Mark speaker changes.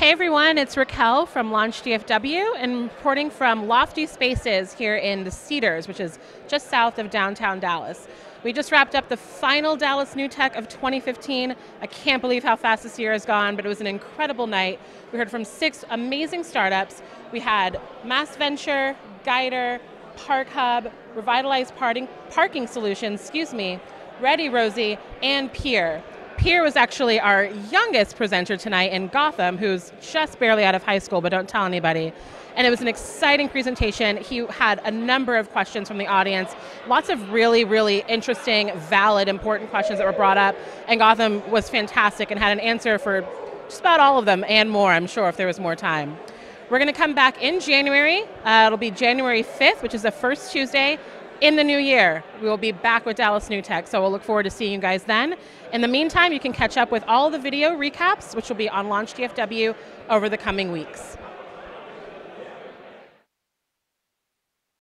Speaker 1: Hey everyone, it's Raquel from Launch DFW and reporting from Lofty Spaces here in the Cedars, which is just south of downtown Dallas. We just wrapped up the final Dallas New Tech of 2015. I can't believe how fast this year has gone, but it was an incredible night. We heard from six amazing startups. We had Mass Venture, Guider, Park Hub, Revitalized Parking, Parking Solutions, excuse me, Ready Rosie, and Peer. Peer was actually our youngest presenter tonight in Gotham, who's just barely out of high school, but don't tell anybody. And it was an exciting presentation. He had a number of questions from the audience, lots of really, really interesting, valid, important questions that were brought up. And Gotham was fantastic and had an answer for just about all of them and more, I'm sure, if there was more time. We're going to come back in January. Uh, it'll be January 5th, which is the first Tuesday in the new year. We will be back with Dallas New Tech, so we'll look forward to seeing you guys then. In the meantime, you can catch up with all the video recaps, which will be on Launch DFW over the coming weeks.